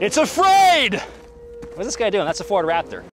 It's afraid! What's this guy doing? That's a Ford Raptor.